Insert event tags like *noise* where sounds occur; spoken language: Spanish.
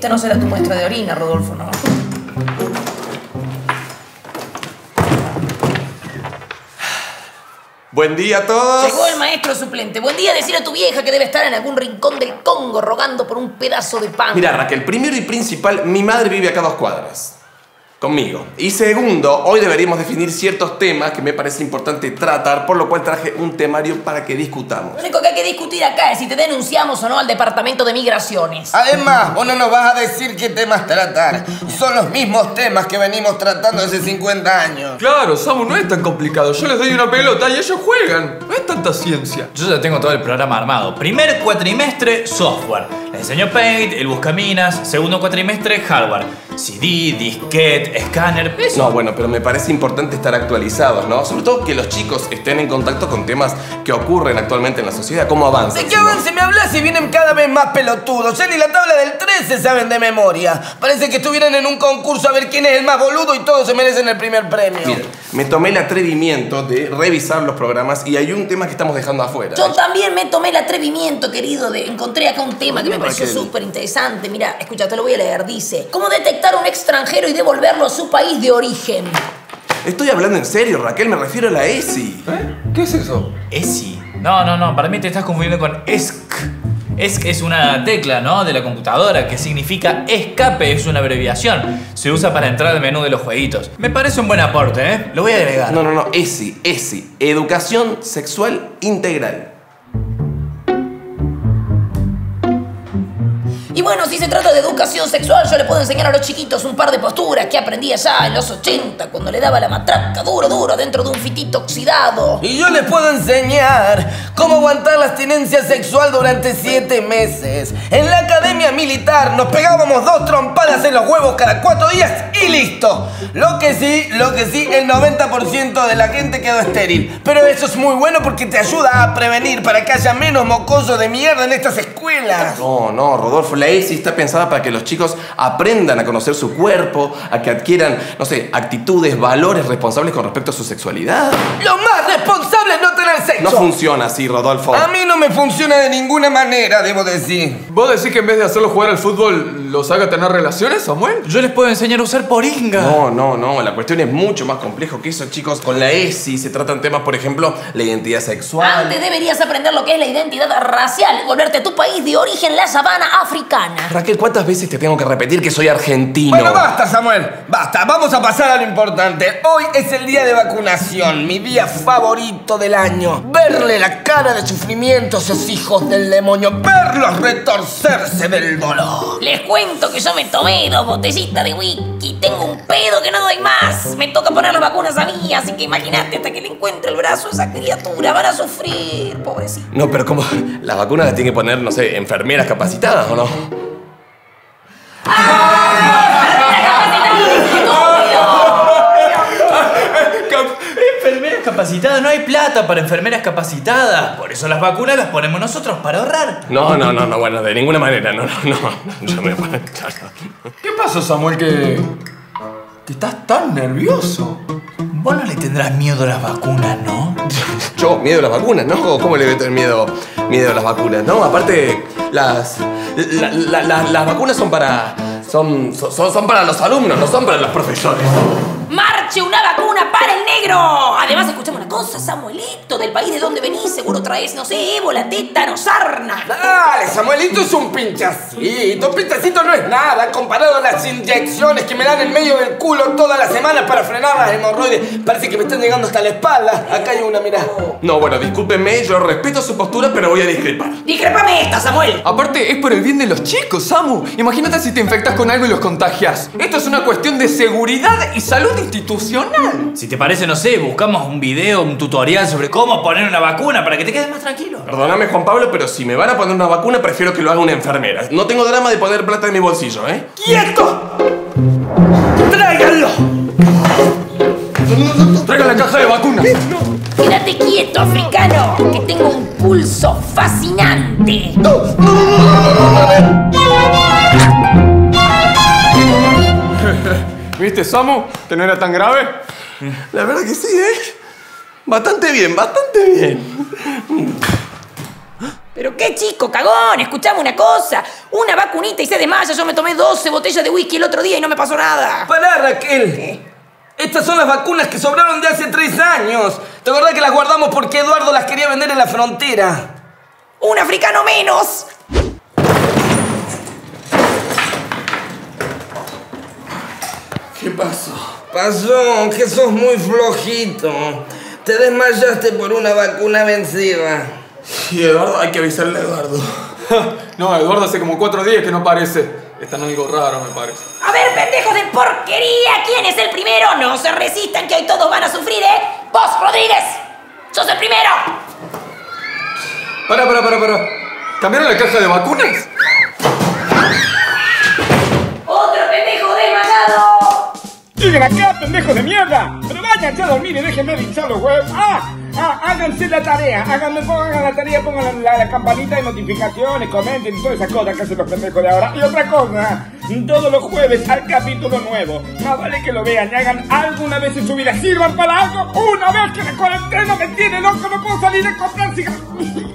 Esta no será tu muestra de orina, Rodolfo, ¿no? Buen día a todos. Llegó el maestro suplente. Buen día, decir a tu vieja que debe estar en algún rincón del Congo rogando por un pedazo de pan. Mira, Raquel, primero y principal, mi madre vive acá a dos cuadras. Conmigo. Y segundo, hoy deberíamos definir ciertos temas que me parece importante tratar, por lo cual traje un temario para que discutamos. Lo único que hay que discutir acá es si te denunciamos o no al departamento de migraciones. Además, vos no nos vas a decir qué temas tratar. Son los mismos temas que venimos tratando hace 50 años. Claro, Samu, no es tan complicado. Yo les doy una pelota y ellos juegan. No es tanta ciencia. Yo ya tengo todo el programa armado. Primer cuatrimestre, software. Les enseño Paint, el Buscaminas. Segundo cuatrimestre, hardware. CD, disquete, escáner. Eso. No, bueno, pero me parece importante estar actualizados, ¿no? Sobre todo que los chicos estén en contacto con temas que ocurren actualmente en la sociedad, cómo avanzan. ¿De qué avance me hablas si vienen cada vez más pelotudos? Ya ni la tabla del 13 saben de memoria. Parece que estuvieran en un concurso a ver quién es el más boludo y todos se merecen el primer premio. Mira, me tomé el atrevimiento de revisar los programas y hay un tema que estamos dejando afuera. Yo también me tomé el atrevimiento, querido, de encontré acá un tema que me pareció súper interesante. Mira, escucha, te lo voy a leer. Dice, ¿cómo detectar a un extranjero y devolverlo a su país de origen? Estoy hablando en serio, Raquel, me refiero a la ESI. ¿Eh? ¿Qué es eso? ESI. No, no, no. Para mí te estás confundiendo con ESC. ESC es una tecla, ¿no? De la computadora que significa escape, es una abreviación. Se usa para entrar al menú de los jueguitos. Me parece un buen aporte, ¿eh? Lo voy a agregar. No, no, no, ESI, ESI, Educación Sexual Integral. Y bueno, si se trata de educación sexual, yo le puedo enseñar a los chiquitos un par de posturas que aprendí allá en los 80, cuando le daba la matraca duro, duro, dentro de un fitito oxidado. Y yo les puedo enseñar cómo aguantar la abstinencia sexual durante siete meses. En la academia militar nos pegábamos dos trompadas en los huevos cada cuatro días y listo. Lo que sí, lo que sí, el 90% de la gente quedó estéril. Pero eso es muy bueno porque te ayuda a prevenir para que haya menos mocoso de mierda en estas escuelas. No, no, Rodolfo, la ESI está pensada para que los chicos aprendan a conocer su cuerpo, a que adquieran, no sé, actitudes, valores responsables con respecto a su sexualidad. Lo más responsable es no tener sexo. No funciona así, Rodolfo. A mí no me funciona de ninguna manera, debo decir. ¿Vos decís que en vez de hacerlo jugar al fútbol, los haga tener relaciones, Samuel? Yo les puedo enseñar a usar poringa. No, no, no, la cuestión es mucho más complejo que eso, chicos. Con la ESI se tratan temas, por ejemplo, la identidad sexual. Antes deberías aprender lo que es la identidad racial, volverte a tu país de origen, la sabana africana. Raquel, ¿cuántas veces te tengo que repetir que soy argentino? Bueno, basta, Samuel. Basta. Vamos a pasar a lo importante. Hoy es el día de vacunación, mi día favorito del año. Verle la cara de sufrimiento a esos hijos del demonio. Verlos retorcerse del dolor. Les cuento que yo me tomé dos botellitas de whisky. Tengo un pedo que no doy más. Me toca poner las vacunas a mí, así que imagínate hasta que le encuentre el brazo a esa criatura. Van a sufrir, pobrecito. No, pero ¿cómo? ¿Las vacunas las tienen que poner, no sé, enfermeras capacitadas o no? Enfermeras capacitadas, no hay plata para enfermeras capacitadas. Por eso las vacunas las ponemos nosotros para ahorrar. No, no, no, no, bueno, de ninguna manera, no, no, no. Yo me claro. ¿Qué pasa, Samuel, que. que estás tan nervioso? Vos no le tendrás miedo a las vacunas, ¿no? Yo, miedo a las vacunas, ¿no? ¿Cómo le voy a tener miedo, miedo a las vacunas? No, aparte, las. la- la- la- las vacunas son para. Son, son, son para los alumnos, no son para los profesores. ¡Marche una vacuna para el negro! Además, escuchame una cosa, Samuelito, del país de donde venís, seguro traes, no sé, ébola, tétano, sarna. Dale, Samuelito es un pinchacito. Un pinchacito no es nada comparado a las inyecciones que me dan en medio del culo todas las semanas para frenar las hemorroides. Parece que me están llegando hasta la espalda. Acá hay una, mirá. No, bueno, discúlpenme, yo respeto su postura, pero voy a discrepar. Discrépame esta, Samuel. Aparte, es por el bien de los chicos, Samu. Imagínate si te infectas con algo y los contagias. Esto es una cuestión de seguridad y salud institucional. Si te parece, no sé, buscamos un video, un tutorial sobre cómo poner una vacuna para que te quedes más tranquilo. Perdóname, Juan Pablo, pero si me van a poner una vacuna, prefiero que lo haga una enfermera. No tengo drama de poner plata en mi bolsillo, ¿eh? ¡Quieto! ¡Tráiganlo! Traigan la caja de vacunas. Quédate quieto, africano, que tengo un pulso fascinante. ¿Viste, Samu? Que no era tan grave. La verdad que sí, ¿eh? Bastante bien, bastante bien. Pero qué chico, cagón, escuchame una cosa. Una vacunita y se desmaya. Yo me tomé 12 botellas de whisky el otro día y no me pasó nada. Pará, Raquel. Estas son las vacunas que sobraron de hace tres años. ¿Te acordás que las guardamos porque Eduardo las quería vender en la frontera? Un africano menos. Pasó? Pasó, que sos muy flojito. Te desmayaste por una vacuna vencida. Y Eduardo, hay que avisarle a Eduardo. no, Eduardo hace como cuatro días que no aparece. Está en algo raro, me parece. A ver, pendejos de porquería, ¿quién es el primero? No se resistan que hoy todos van a sufrir, ¿eh? Vos, Rodríguez, sos el primero. Pará, pará, pará, pará. ¿Cambiaron la caja de vacunas? Otro pendejo desmayado. ¡Lleguen acá, pendejos de mierda! ¡Pero váyanse a dormir y déjenme de los huevos! ¡Ah! ¡Ah! Háganse la tarea, háganme, pongan la tarea, pongan la, campanita de notificaciones, comenten y todas esas cosas que hacen los pendejos de ahora. Y otra cosa, todos los jueves hay capítulo nuevo. Más vale que lo vean y hagan algo una vez en su vida. ¡Sirvan para algo! ¡Una vez que la cuarentena me tiene loco! ¡No puedo salir a comprar cigarros! *laughs*